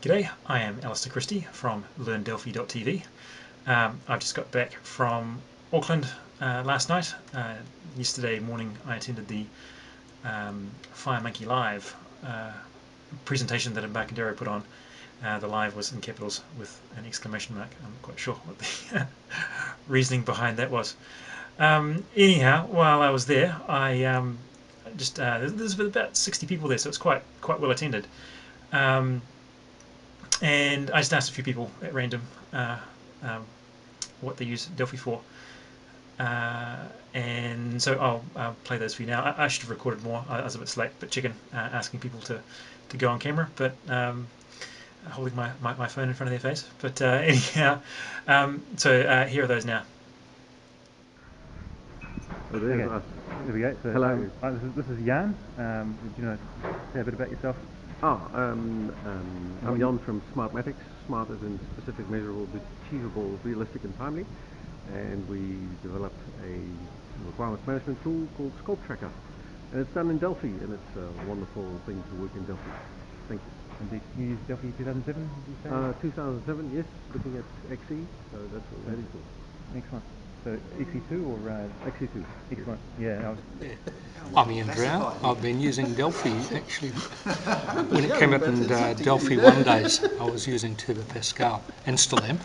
G'day, I am Alister Christie from LearnDelphi.tv. Um, I've just got back from Auckland uh, last night. Uh, yesterday morning I attended the um, FireMonkey Live uh, presentation that Embarcadero put on. Uh, the live was in capitals with an exclamation mark. I'm not quite sure what the reasoning behind that was. Um, anyhow, while I was there, I um, just uh, there's about 60 people there, so it's quite quite well attended. Um, and I just asked a few people at random uh, um, what they use Delphi for. Uh, and so I'll, I'll, play those for you now. I, I, should have recorded more. I was a bit late, but chicken uh, asking people to, to go on camera, but um, holding my, my, my, phone in front of their face. But uh, anyhow, um, so uh, here are those now. Oh, okay. There we go. So, Hello. this, is, this is Jan. Um, do you know say a bit about yourself? Oh, um, um, I'm Jan from Smartmatics. Smart as in specific, measurable, achievable, realistic and timely. And we developed a requirements management tool called Scope Tracker. And it's done in Delphi, and it's a wonderful thing to work in Delphi. Thank you. Indeed. You used Delphi 2007, did you say? Uh, 2007, yes, looking at XE, so that's very cool. Excellent. So XE2 or uh, XE2? Excellent. Yeah. yeah. I'm Ian Brown. I've been using Delphi actually. when it came out in uh, Delphi one days, I was using Turbo Pascal and still am.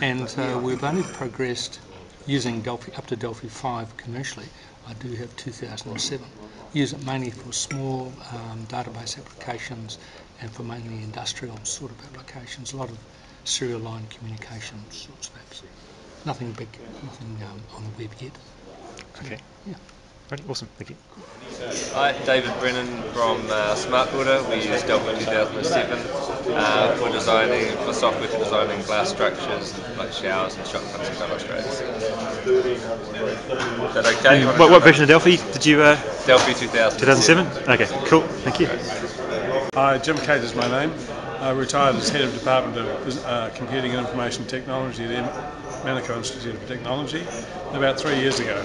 and uh, we've only progressed using Delphi up to Delphi 5 commercially. I do have 2007. Use it mainly for small um, database applications and for mainly industrial sort of applications. A lot of serial line communication sorts of apps nothing big, nothing um, on the web yet. Okay. Yeah. Right, awesome, thank you. Hi, David Brennan from uh, Smart Builder. We use Delphi 2007 uh, for designing, for software for designing glass structures like showers and shotguns and balustrades. Is that okay? What, what version of Delphi did you? Uh, Delphi 2007. 2007? Okay, cool, thank you. Hi, Jim Kate is my name. I retired as head of Department of uh, Computing and Information Technology at the Manukau Institute of Technology about three years ago.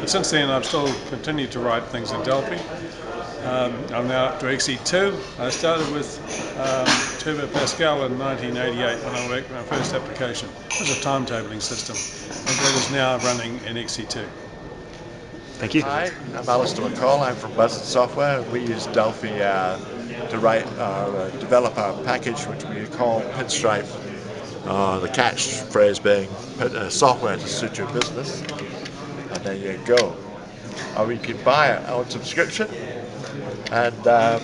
But since then I've still continued to write things in Delphi. Um, I'm now up to XE2. I started with um, Turbo Pascal in 1988 when I worked my first application. It was a timetabling system and that is now running in XE2. Thank you. Hi, I'm Alistair McCall. I'm from Buzzard Software. We use Delphi uh, to write our, uh, develop our package, which we call Pinstripe. Uh, the catchphrase being put uh, software to suit your business, and there you go. Or we can buy it on subscription, and um,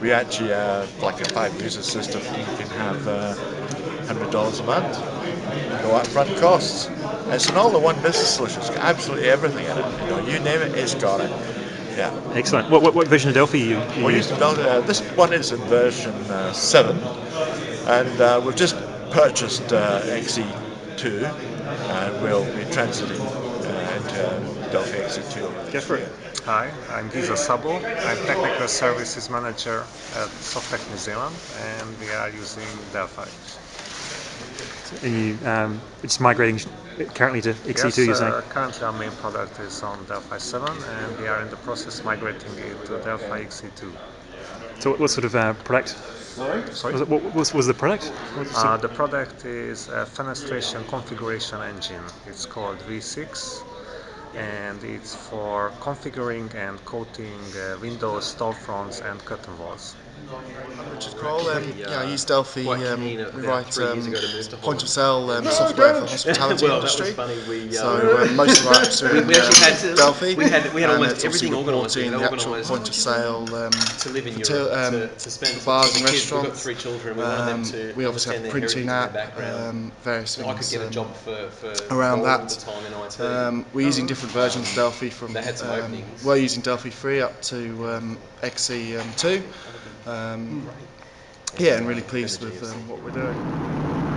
we actually, uh, like a five-user system, you can have uh, $100 a month, no upfront costs. It's an all-in-one business solution. It's got absolutely everything in it. You know, you name it, it's got it. Yeah. Excellent. What, what, what version of Delphi you, you we used uh, this one is in version uh, 7, and uh, we've just purchased uh, XE2, and we'll be transiting uh, into Delphi XE2. Go for it. Hi, I'm Giza Sabo. I'm Technical Services Manager at Softec New Zealand, and we are using Delphi. And you um, it's migrating currently to XE2, yes, you're saying? Uh, currently our main product is on Delphi 7 and we are in the process migrating it to Delphi XE2. So what sort of uh, product? Sorry? Was, it, what was, was the product? Uh, the product is a fenestration configuration engine. It's called V6 and it's for configuring and coating uh, windows, storefronts and curtain walls. Richard Kroll, um, yeah, I use Delphi, um, we write um, point of sale um, software for the hospitality well, industry. We, uh, so uh, most of our apps are in we, um, Delphi. We had, we had almost everything organised. the actual point of sale um, to live in Europe, um, to, spend bars and restaurants. We've got three children. We wanted them to we obviously have printing app, um, various things. I could get a job for, for around that. The time in IT. we're using different versions of Delphi from. They had some openings. We're using Delphi 3 up to XE2. Um, yeah, and really pleased with um, what we're doing.